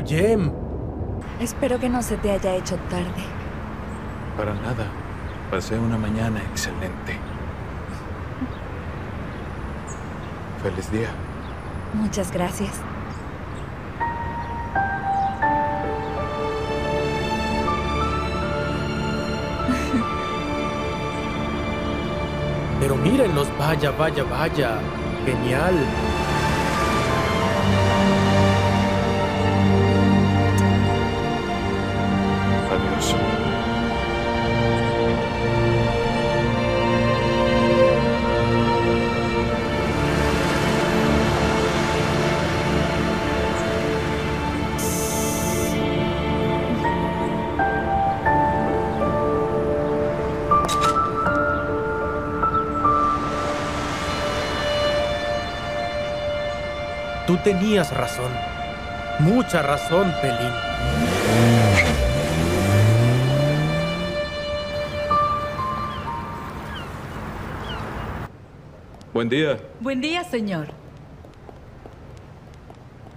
Jem. Espero que no se te haya hecho tarde. Para nada. Pasé una mañana excelente. Feliz día. Muchas gracias. Pero mírenlos, vaya, vaya, vaya. Genial. Tenías razón. Mucha razón, Pelín. Buen día. Buen día, señor.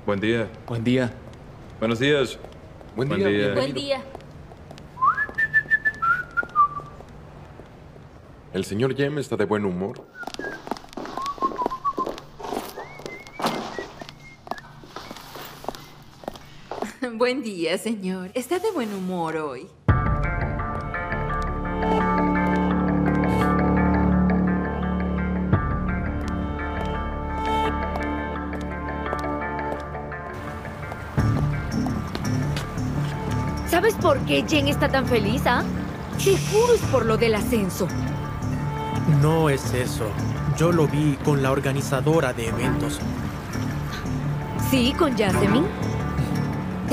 Buen día. Buen día. Buenos días. Buen Buen día. día. Buen día. El señor Jem está de buen humor. Buen día, señor. Está de buen humor hoy. ¿Sabes por qué Jen está tan feliz, ah? Seguro es por lo del ascenso. No es eso. Yo lo vi con la organizadora de eventos. Sí, con Jasmine.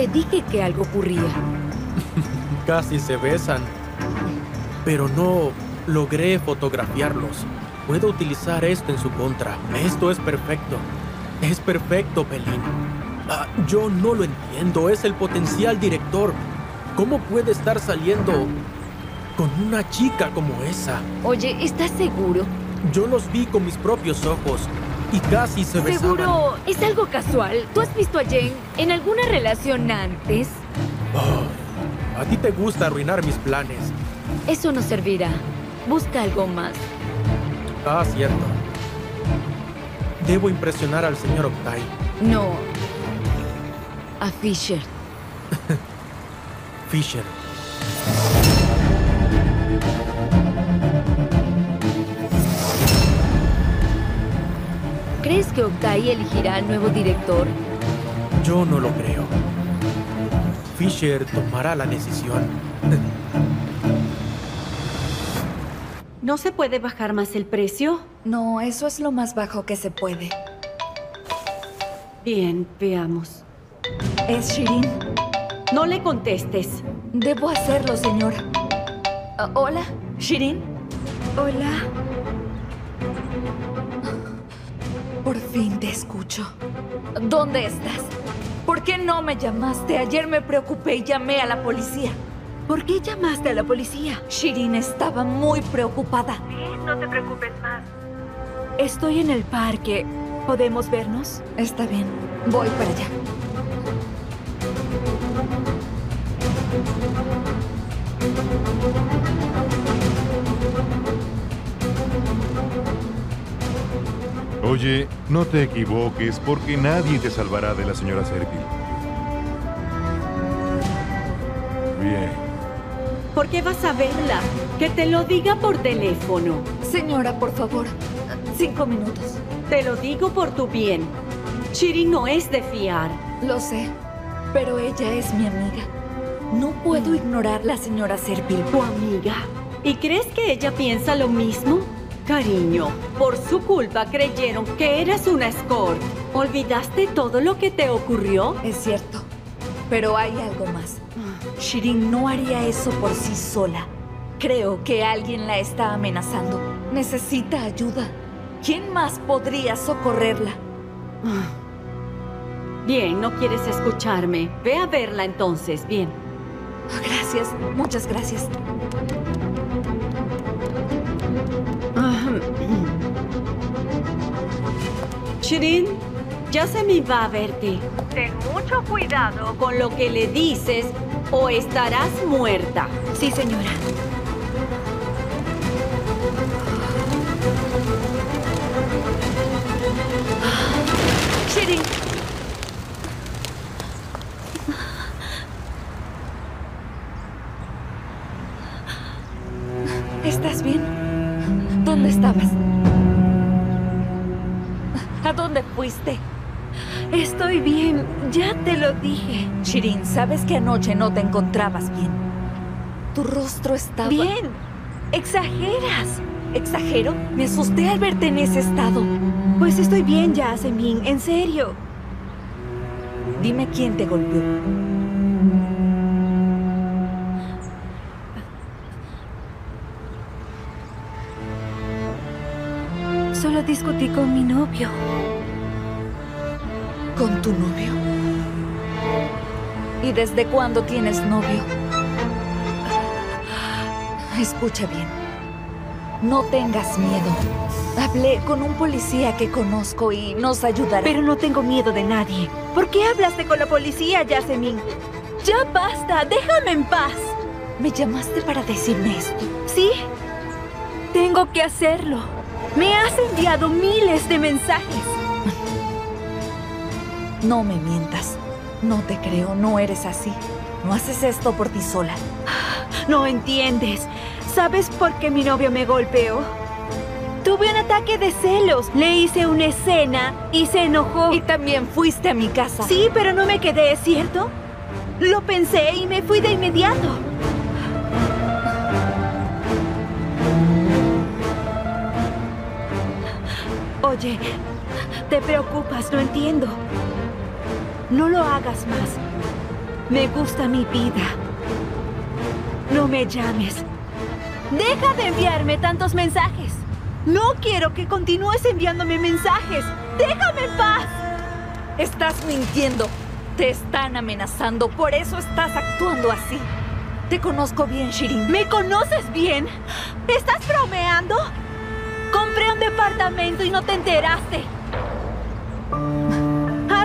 Te dije que algo ocurría. Casi se besan. Pero no logré fotografiarlos. Puedo utilizar esto en su contra. Esto es perfecto. Es perfecto, Pelín. Ah, yo no lo entiendo. Es el potencial director. ¿Cómo puede estar saliendo con una chica como esa? Oye, ¿estás seguro? Yo los vi con mis propios ojos y casi se besaban. Seguro es algo casual. ¿Tú has visto a Jen en alguna relación antes? Ay, a ti te gusta arruinar mis planes. Eso no servirá. Busca algo más. Ah, cierto. Debo impresionar al señor Octay. No. A Fisher. Fisher. ¿Crees que Octay elegirá al nuevo director? Yo no lo creo. Fisher tomará la decisión. ¿No se puede bajar más el precio? No, eso es lo más bajo que se puede. Bien, veamos. ¿Es Shirin? No le contestes. Debo hacerlo, señora. Ah, Hola, Shirin. Hola. Por fin te escucho. ¿Dónde estás? ¿Por qué no me llamaste? Ayer me preocupé y llamé a la policía. ¿Por qué llamaste a la policía? Shirin estaba muy preocupada. no te preocupes más. Estoy en el parque. ¿Podemos vernos? Está bien, voy para allá. Oye, no te equivoques porque nadie te salvará de la señora Serpil. Bien. ¿Por qué vas a verla? Que te lo diga por teléfono. Señora, por favor, cinco minutos. Te lo digo por tu bien. Chiri no es de fiar. Lo sé, pero ella es mi amiga. No puedo ignorar la señora Serpil. Tu amiga. ¿Y crees que ella piensa lo mismo? Cariño, por su culpa creyeron que eras una escort. ¿Olvidaste todo lo que te ocurrió? Es cierto, pero hay algo más. Shirin no haría eso por sí sola. Creo que alguien la está amenazando. Necesita ayuda. ¿Quién más podría socorrerla? Bien, no quieres escucharme. Ve a verla entonces, bien. Gracias, muchas gracias. Shirin, Jasmine va a verte. Ten mucho cuidado con lo que le dices o estarás muerta. Sí, señora. Shirin. Dije. Shirin, sabes que anoche no te encontrabas bien. Tu rostro estaba... Bien, exageras. ¿Exagero? Me asusté al verte en ese estado. Pues estoy bien, Jasmine, en serio. Dime quién te golpeó. Solo discutí con mi novio. ¿Con tu novio? ¿Y desde cuándo tienes novio? Escucha bien. No tengas miedo. Hablé con un policía que conozco y nos ayudará. Pero no tengo miedo de nadie. ¿Por qué hablaste con la policía, Jasmine? Ya basta, déjame en paz. ¿Me llamaste para decirme esto? ¿Sí? Tengo que hacerlo. Me has enviado miles de mensajes. No me mientas. No te creo, no eres así. No haces esto por ti sola. No entiendes. ¿Sabes por qué mi novio me golpeó? Tuve un ataque de celos. Le hice una escena y se enojó. Y también fuiste a mi casa. Sí, pero no me quedé, ¿cierto? Lo pensé y me fui de inmediato. Oye, te preocupas, no entiendo. No lo hagas más. Me gusta mi vida. No me llames. Deja de enviarme tantos mensajes. No quiero que continúes enviándome mensajes. Déjame en paz. Estás mintiendo. Te están amenazando, por eso estás actuando así. Te conozco bien, Shirin. ¿Me conoces bien? ¿Estás bromeando? Compré un departamento y no te enteraste.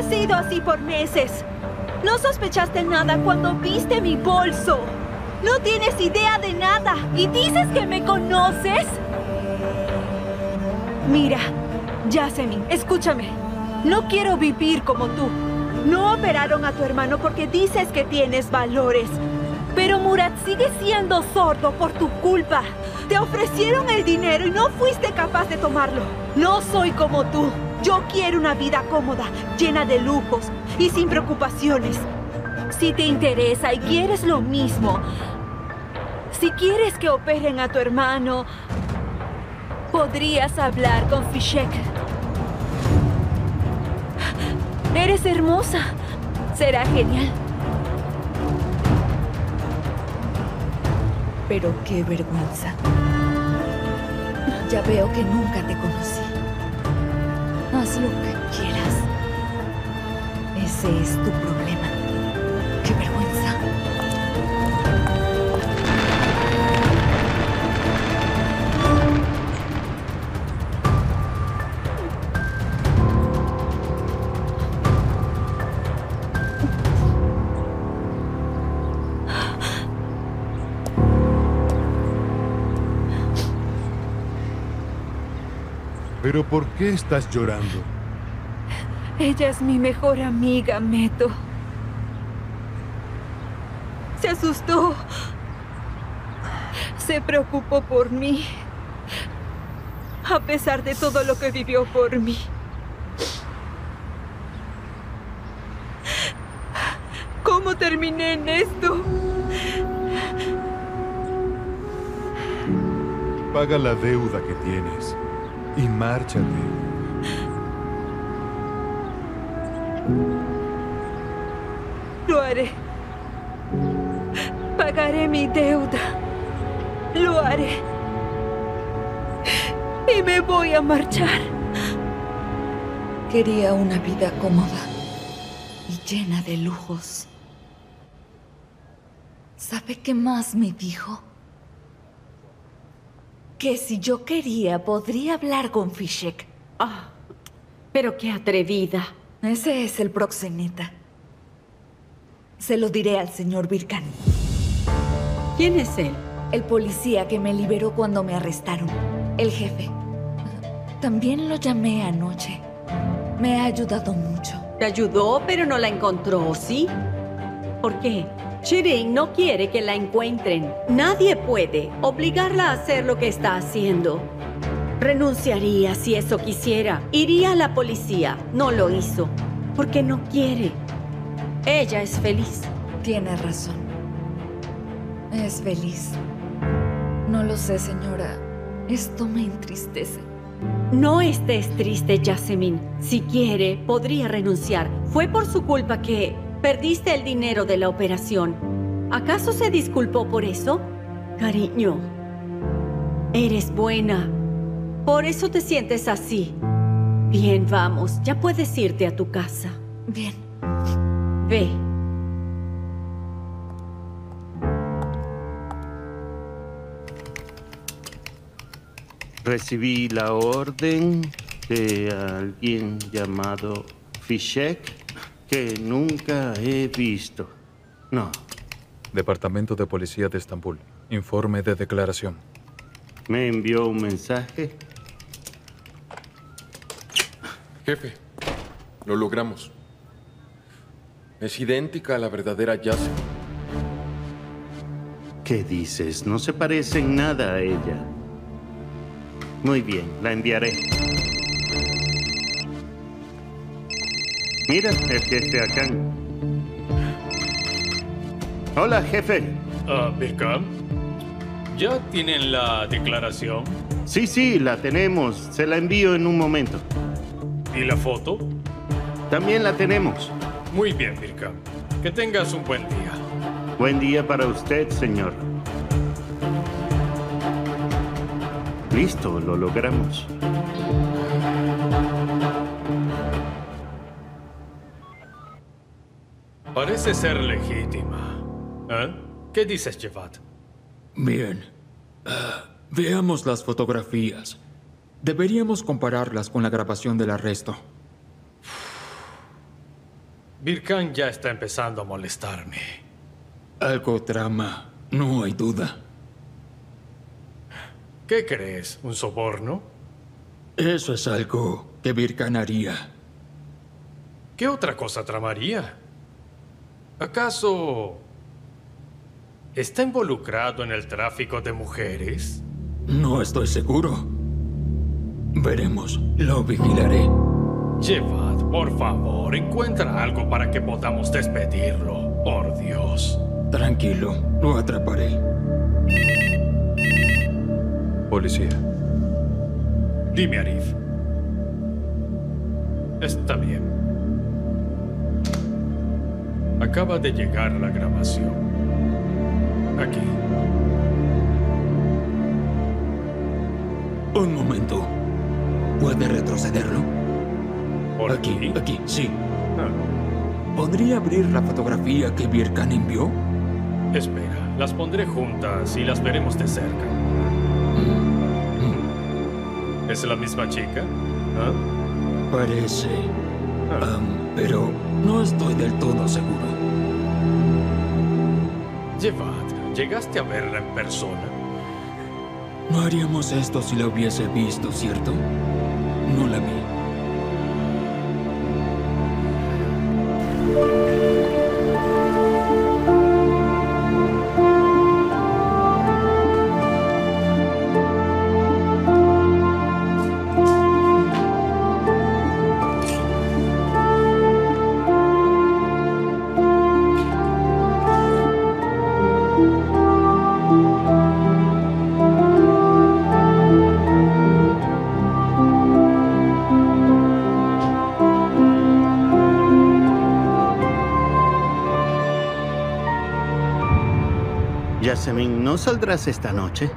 Sido así por meses. No sospechaste nada cuando viste mi bolso. No tienes idea de nada. ¿Y dices que me conoces? Mira, Jasmine, escúchame. No quiero vivir como tú. No operaron a tu hermano porque dices que tienes valores. Pero Murat sigue siendo sordo por tu culpa. Te ofrecieron el dinero y no fuiste capaz de tomarlo. No soy como tú. Yo quiero una vida cómoda, llena de lujos y sin preocupaciones. Si te interesa y quieres lo mismo, si quieres que operen a tu hermano, podrías hablar con Fishek. Eres hermosa. Será genial. Pero qué vergüenza. Ya veo que nunca te conocí. Haz lo que quieras. Ese es tu problema. ¿Pero por qué estás llorando? Ella es mi mejor amiga, Meto. Se asustó. Se preocupó por mí. A pesar de todo lo que vivió por mí. ¿Cómo terminé en esto? Paga la deuda que tienes y márchate. Lo haré. Pagaré mi deuda. Lo haré. Y me voy a marchar. Quería una vida cómoda y llena de lujos. ¿Sabe qué más me dijo? Que si yo quería, podría hablar con Fishek. Ah, pero qué atrevida. Ese es el proxeneta. Se lo diré al señor Birkan. ¿Quién es él? El policía que me liberó cuando me arrestaron. El jefe. También lo llamé anoche. Me ha ayudado mucho. Te ayudó, pero no la encontró, ¿sí? ¿Por qué? Shirin no quiere que la encuentren. Nadie puede obligarla a hacer lo que está haciendo. Renunciaría si eso quisiera. Iría a la policía. No lo hizo. Porque no quiere. Ella es feliz. Tiene razón. Es feliz. No lo sé, señora. Esto me entristece. No estés triste, Yasemin. Si quiere, podría renunciar. Fue por su culpa que perdiste el dinero de la operación. ¿Acaso se disculpó por eso? Cariño, eres buena. Por eso te sientes así. Bien, vamos. Ya puedes irte a tu casa. Bien. Ve. Recibí la orden de alguien llamado Fishek que nunca he visto. No. Departamento de Policía de Estambul. Informe de declaración. ¿Me envió un mensaje? Jefe, lo logramos. Es idéntica a la verdadera Jasmine. ¿Qué dices? No se parece en nada a ella. Muy bien, la enviaré. Mira, el jefe acá. Hola, jefe. Ah, Birkan, ¿ya tienen la declaración? Sí, sí, la tenemos. Se la envío en un momento. ¿Y la foto? También la tenemos. Muy bien, Birkan. Que tengas un buen día. Buen día para usted, señor. Listo, lo logramos. Parece ser legítima. ¿Eh? ¿Qué dices, Jevat? Bien. Ah, veamos las fotografías. Deberíamos compararlas con la grabación del arresto. Birkan ya está empezando a molestarme. Algo trama, no hay duda. ¿Qué crees? ¿Un soborno? Eso es algo que Birkan haría. ¿Qué otra cosa tramaría? ¿Acaso está involucrado en el tráfico de mujeres? No estoy seguro. Veremos. Lo vigilaré. Llevad, por favor, encuentra algo para que podamos despedirlo. Por Dios. Tranquilo, lo atraparé. Policía. Dime, Arif. Está bien. Acaba de llegar la grabación. Aquí. Un momento. ¿Puede retrocederlo? ¿Por aquí, aquí, sí. Ah, ¿Podría abrir la fotografía que Birkan envió? espera, las pondré juntas y las veremos de cerca. ¿Es la misma chica? ¿Ah? Parece. Ah. Am, pero no estoy del todo seguro. Llevad, ¿llegaste a verla en persona? No haríamos esto si la hubiese visto, ¿cierto? No la vi. Saldrás esta noche?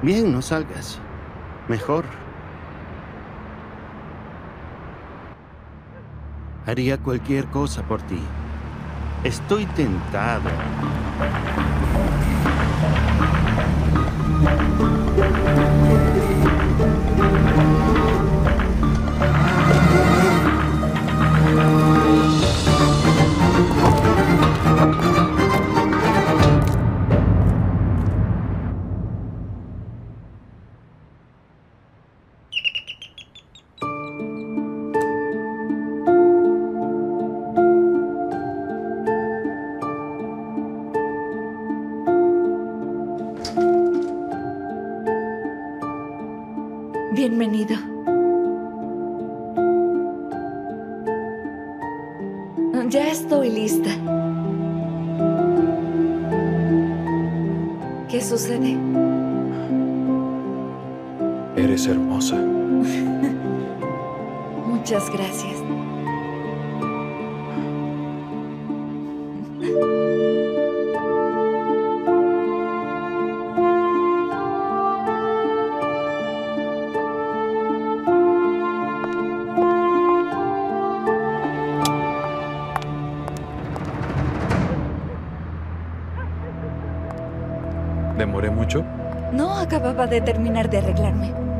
Bien, no salgas. Mejor. Haría cualquier cosa por ti. Estoy tentado. Ya estoy lista. ¿Qué sucede? Eres hermosa. Muchas gracias. De terminar de arreglarme.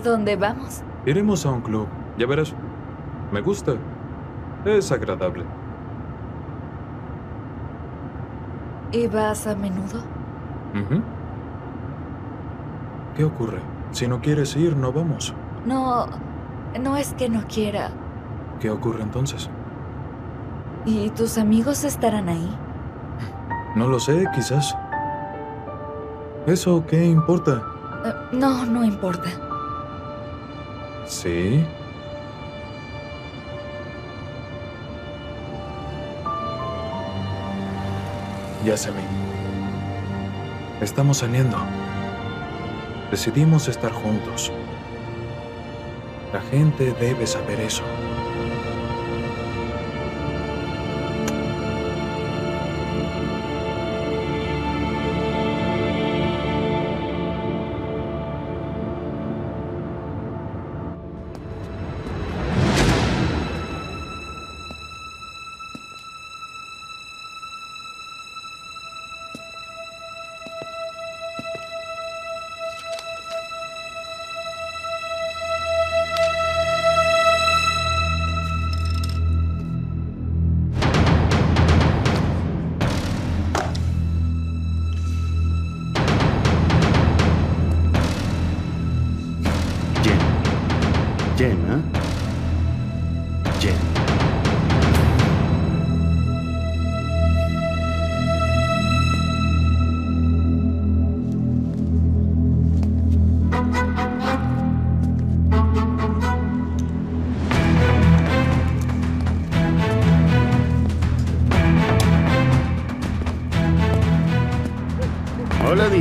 ¿A dónde vamos? Iremos a un club. Ya verás. Me gusta. Es agradable. ¿Y vas a menudo? ¿Qué ocurre? Si no quieres ir, no vamos. No, no es que no quiera. ¿Qué ocurre entonces? ¿Y tus amigos estarán ahí? No lo sé, quizás. ¿Eso qué importa? Eh, no, no importa. Sí. Ya se ve. Estamos saliendo. Decidimos estar juntos. La gente debe saber eso.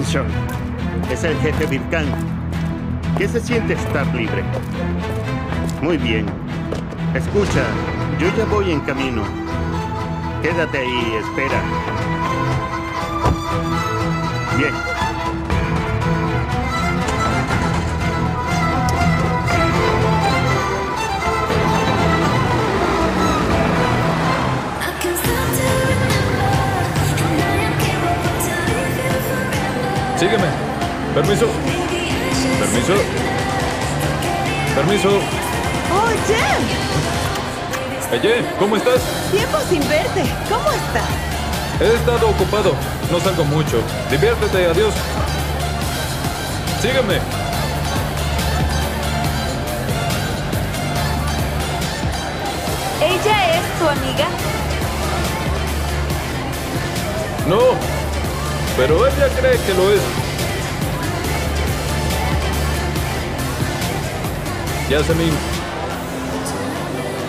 Es el jefe Virkan. ¿Qué se siente estar libre? Muy bien. Escucha, yo ya voy en camino. Quédate ahí, espera. Bien. Permiso. Permiso. Permiso. ¡Oh, Jen! Oye, ¿cómo estás? Tiempo sin verte. ¿Cómo estás? He estado ocupado. No salgo mucho. Diviértete, adiós. Sígueme. ¿Ella es tu amiga? No. Pero ella cree que lo es. Yasemin.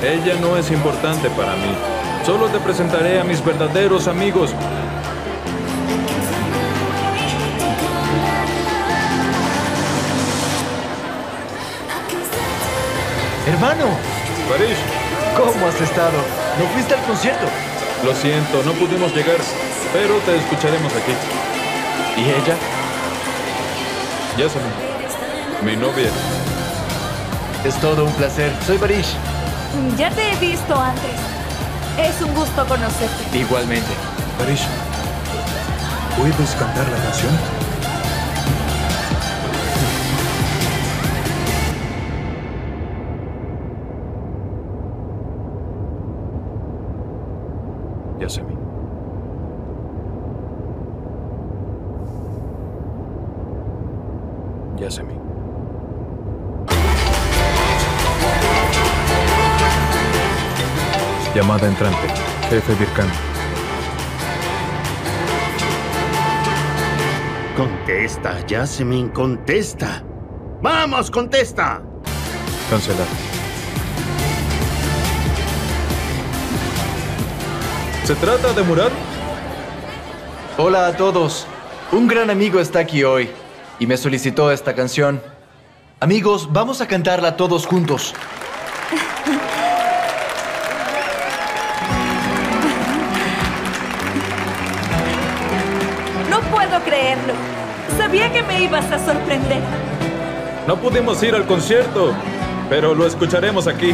Ella no es importante para mí. Solo te presentaré a mis verdaderos amigos. Hermano, París, ¿cómo has estado? ¿No fuiste al concierto? lo siento, no pudimos llegar. Pero te escucharemos aquí. ¿Y ella? Jasmine, mi novia. Es todo un placer. Soy Barish. Ya te he visto antes. Es un gusto conocerte. Igualmente. Barish, ¿puedes cantar la canción? Yasemi. Yasemi. Llamada entrante. Jefe Birkan. Contesta, Jasmine, contesta. ¡Vamos, contesta! Cancelar. ¿Se trata de Murat? Hola a todos. Un gran amigo está aquí hoy y me solicitó esta canción. Amigos, vamos a cantarla todos juntos. No puedo creerlo. Sabía que me ibas a sorprender. No pudimos ir al concierto, pero lo escucharemos aquí.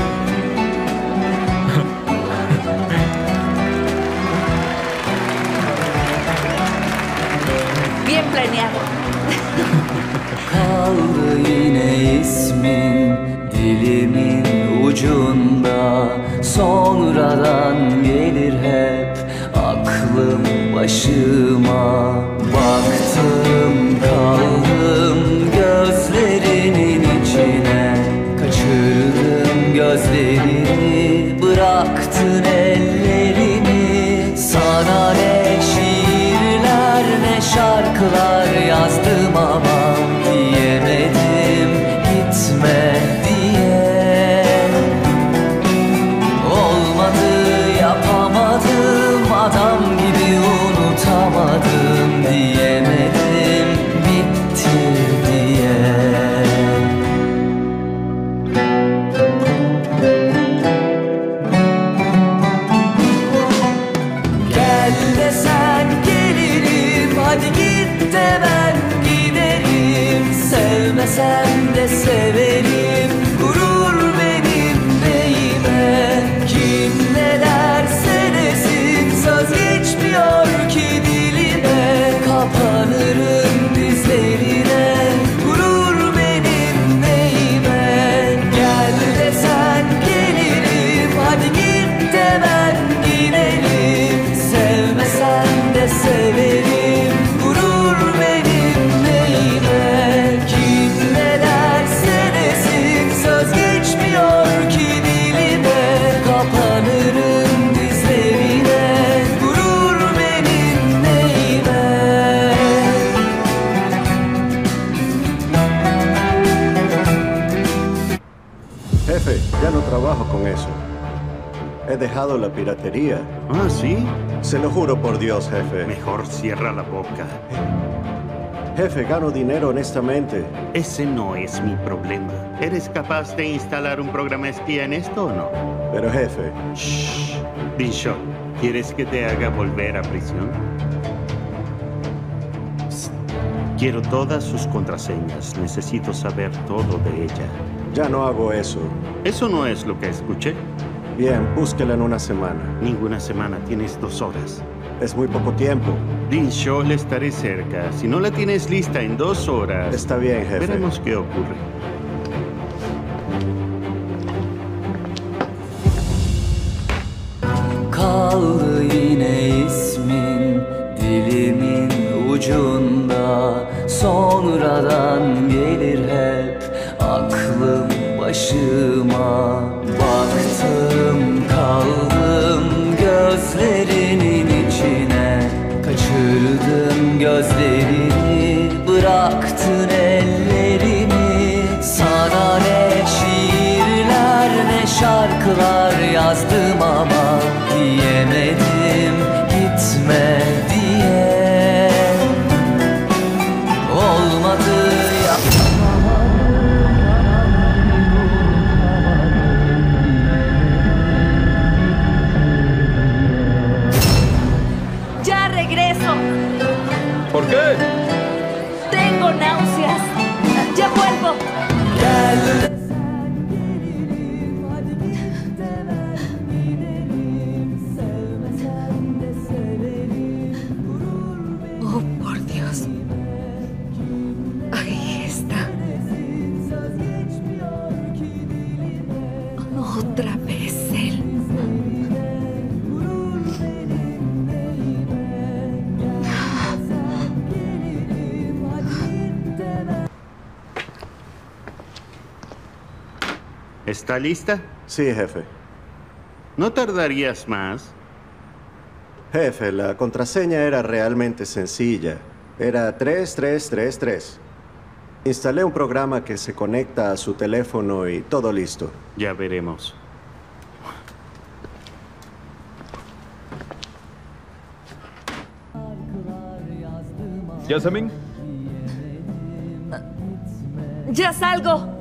Bien planeado. Kaldı yine ismin dilimin ucunda Sonradan gelir hep aklım başıma Baktım kaldım gözlerinin içine. Kaçırdım gözlerini bıraktın ellerini. Sana ne şiirler ne şarkılar de ben giderim. Sevmesem de severim He dejado la piratería. Ah, ¿sí? Se lo juro por Dios, jefe. Mejor cierra la boca. Jefe, gano dinero honestamente. Ese no es mi problema. ¿Eres capaz de instalar un programa espía en esto o no? Pero jefe... Shh. Dinshot, ¿quieres que te haga volver a prisión? Psst. Quiero todas sus contraseñas. Necesito saber todo de ella. Ya no hago eso. Eso no es lo que escuché. Bien, búsquela en una semana. Ninguna semana, tienes dos horas. Es muy poco tiempo. Dean Shaw le estaré cerca. Si no la tienes lista en dos horas. Está bien, jefe. Veremos qué ocurre. Kaldı yine ismin dilimin ucunda Sonradan gelir ¿Está lista? Sí, jefe. ¿No tardarías más? Jefe, la contraseña era realmente sencilla. Era 3333. Instalé un programa que se conecta a su teléfono y todo listo. Ya veremos. ¿Yasamin? Ya salgo.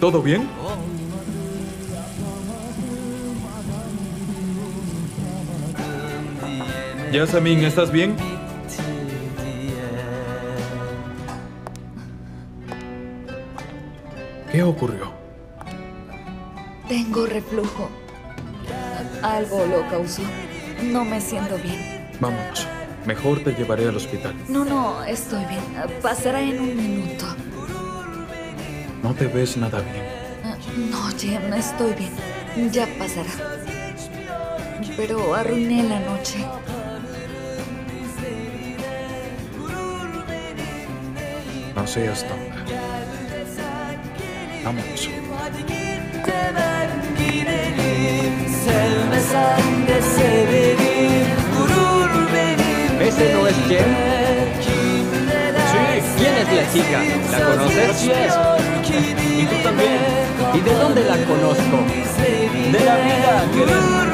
¿Todo bien? Yasamin, ¿estás bien? ¿Qué ocurrió? Tengo reflujo. Algo lo causó. No me siento bien. Vámonos. Mejor te llevaré al hospital. No, no, estoy bien. Pasará en un minuto. No te ves nada bien. No, Jim, estoy bien. Ya pasará. Pero arruiné la noche. No seas tonta. Vámonos. Sevmesen de severim Gurur benim ¿Ese no es Jen? Sí, ¿quién es la chica? ¿La conoces? Sí es. ¿Y tú también? ¿Y de dónde la conozco? De la vida, querido.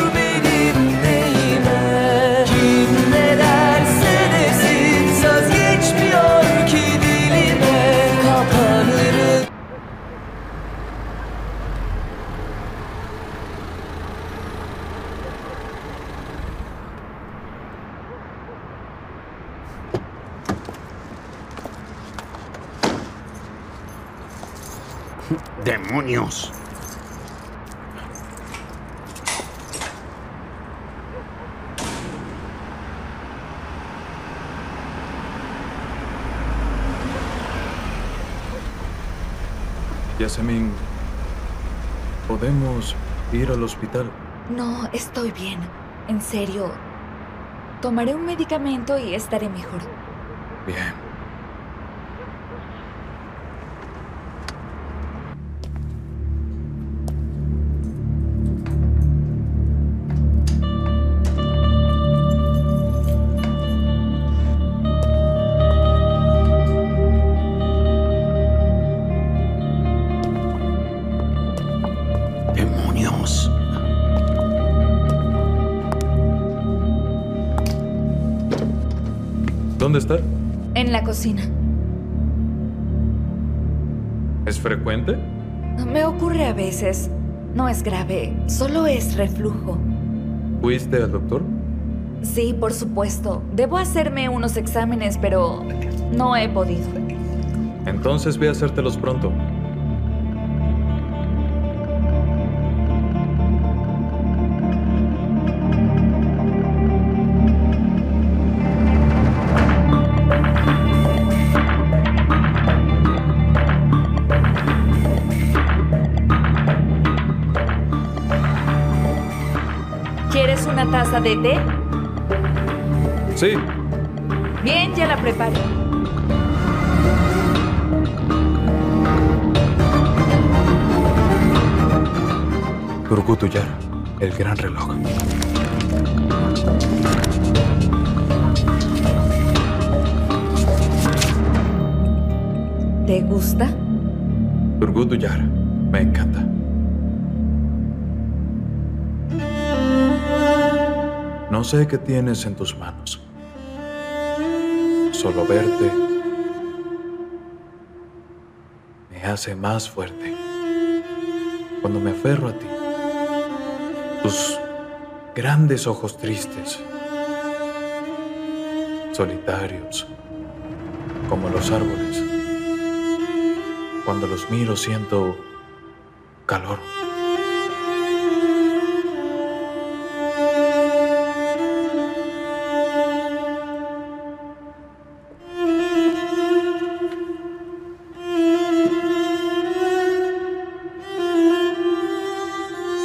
¡Demonios! Yasemin, ¿podemos ir al hospital? No, estoy bien. En serio. Tomaré un medicamento y estaré mejor. Cocina. ¿Es frecuente? Me ocurre a veces. No es grave, solo es reflujo. ¿Fuiste al doctor? Sí, por supuesto. Debo hacerme unos exámenes, pero no he podido. Entonces ve a hacértelos pronto. Taza de té? Sí. Bien, ya la preparo. Turgutuyar, el gran reloj. ¿Te gusta? Turgutuyar, me encanta. No sé qué tienes en tus manos. Solo verte me hace más fuerte. Cuando me aferro a ti, tus grandes ojos tristes, solitarios, como los árboles. Cuando los miro siento calor.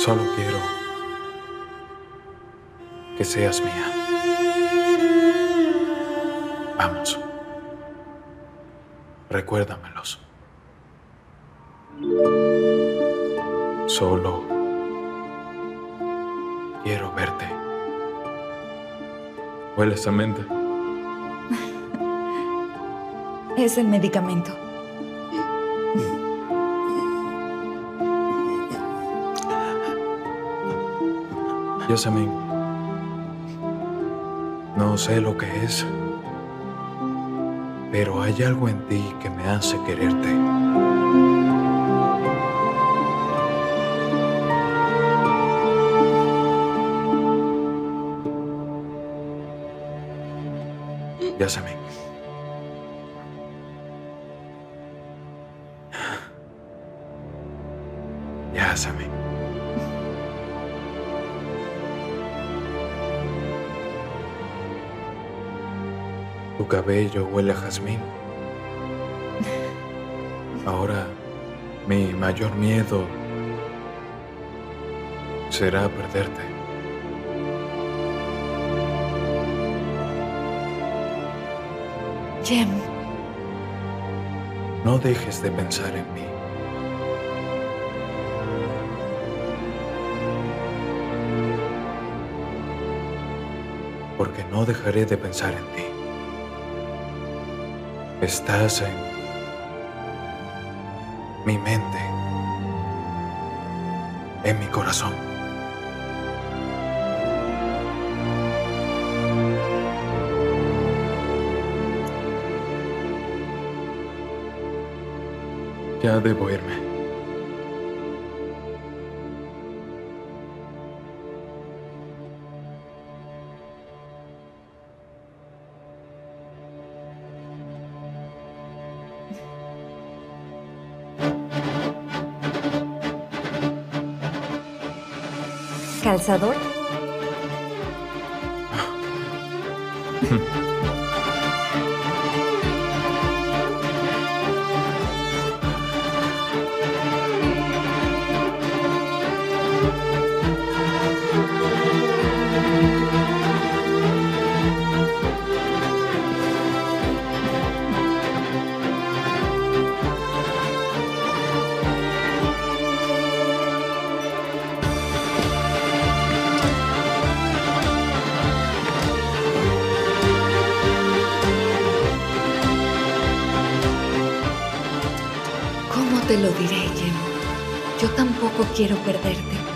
Solo quiero que seas mía. Vamos. Recuérdamelos. Solo quiero verte. Hueles a mente. Es el medicamento. Yasamin, no sé lo que es, pero hay algo en ti que me hace quererte. Tu cabello huele a jazmín. Ahora mi mayor miedo será perderte. Jem, No dejes de pensar en mí. Porque no dejaré de pensar en ti. Estás en mi mente, en mi corazón. Ya debo irme. ¿Calzador? Quiero perderte.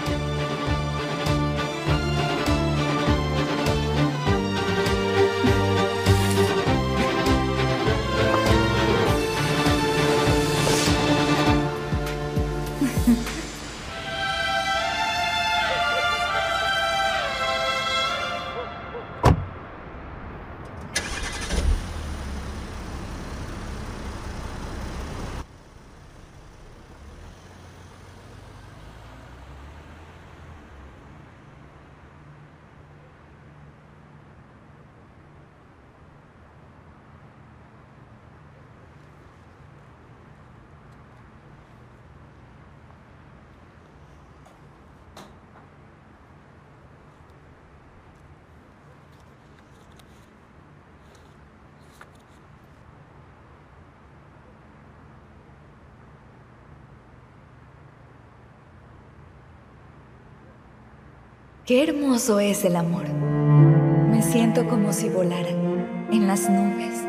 Qué hermoso es el amor. Me siento como si volara en las nubes.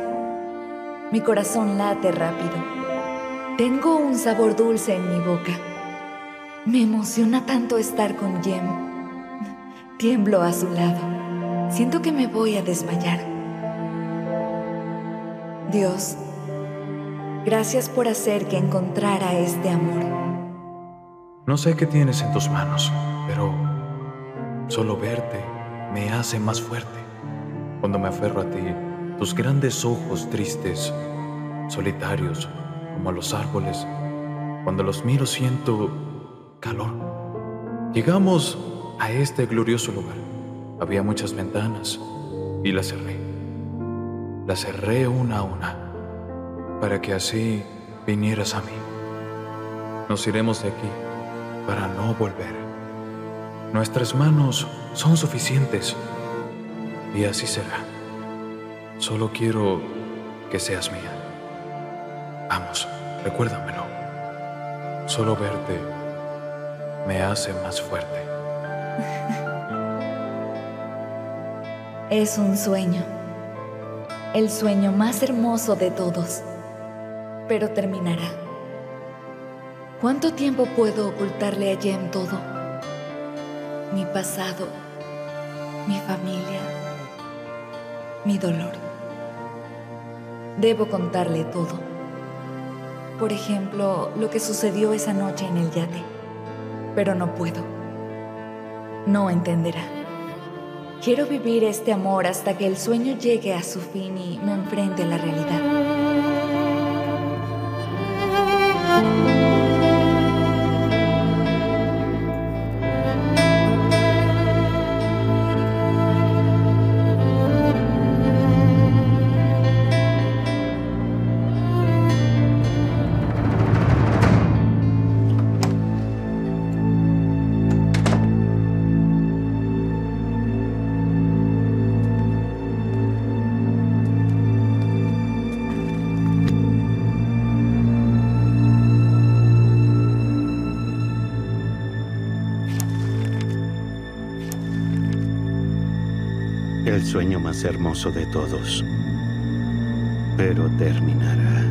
Mi corazón late rápido. Tengo un sabor dulce en mi boca. Me emociona tanto estar con Jem. Tiemblo a su lado. Siento que me voy a desmayar. Dios, gracias por hacer que encontrara este amor. No sé qué tienes en tus manos, pero solo verte me hace más fuerte. Cuando me aferro a ti, tus grandes ojos tristes solitarios, como los árboles. Cuando los miro siento calor. Llegamos a este glorioso lugar. Había muchas ventanas y las cerré. Las cerré una a una para que así vinieras a mí. Nos iremos de aquí para no volver. Nuestras manos son suficientes y así será. Solo quiero que seas mía. Vamos, recuérdamelo. Solo verte me hace más fuerte. Es un sueño. El sueño más hermoso de todos. Pero terminará. ¿Cuánto tiempo puedo ocultarle a Jem todo? Mi pasado, mi familia, mi dolor. Debo contarle todo. Por ejemplo, lo que sucedió esa noche en el yate. Pero no puedo. No entenderá. Quiero vivir este amor hasta que el sueño llegue a su fin y me enfrente a la realidad. El sueño más hermoso de todos. Pero terminará.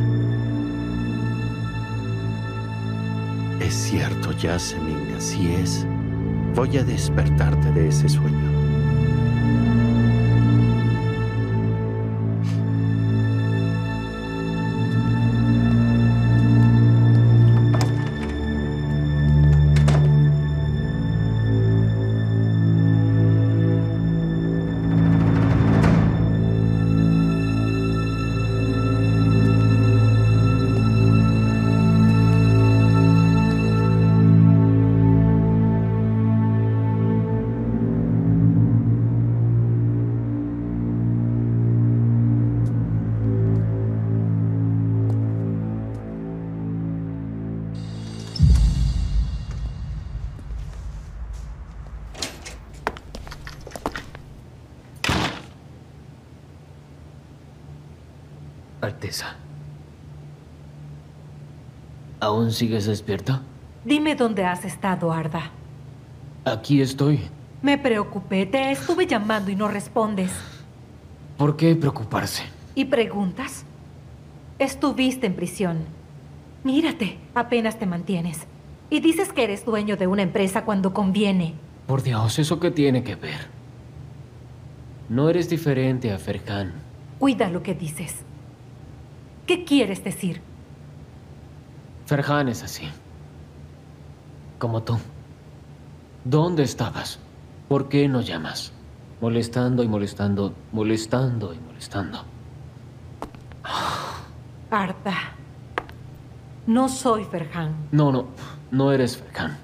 Es cierto, Jasmine, así es. Voy a despertarte de ese sueño. Alteza. ¿Aún sigues despierta? Dime dónde has estado, Arda. Aquí estoy. Me preocupé, te estuve llamando y no respondes. ¿Por qué preocuparse? ¿Y preguntas? Estuviste en prisión. Mírate, apenas te mantienes. Y dices que eres dueño de una empresa cuando conviene. Por Dios, ¿eso qué tiene que ver? No eres diferente a Ferhan. Cuida lo que dices. ¿Qué quieres decir? Ferhan es así. Como tú. ¿Dónde estabas? ¿Por qué no llamas? Molestando y molestando, molestando y molestando. Arda. No soy Ferhan. No, no, no eres Ferhan.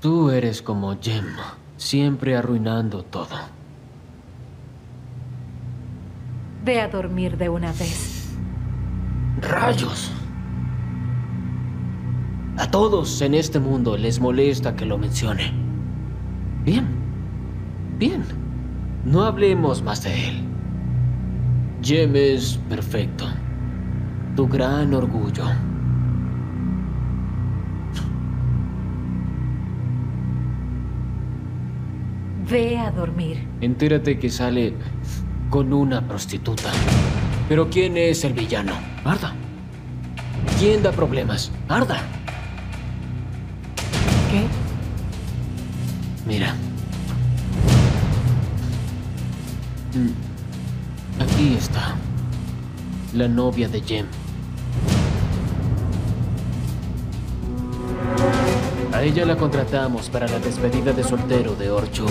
Tú eres como Jem, siempre arruinando todo. Ve a dormir de una vez. ¡Rayos! A todos en este mundo les molesta que lo mencione. Bien, bien. No hablemos más de él. Jem es perfecto. Tu gran orgullo. Ve a dormir. Entérate que sale con una prostituta. Pero ¿quién es el villano? Arda. ¿Quién da problemas? Arda. ¿Qué? Mira. Mm, Aquí está. La novia de Jem. A ella la contratamos para la despedida de soltero de Orchun.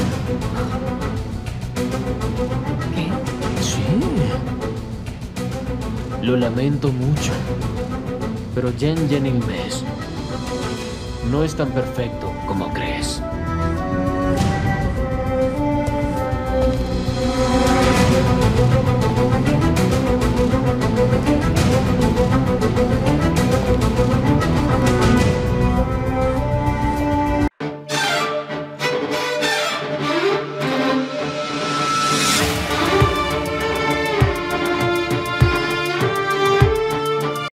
Sí. Lo lamento mucho, pero Jen Jennings Mess no es tan perfecto como crees.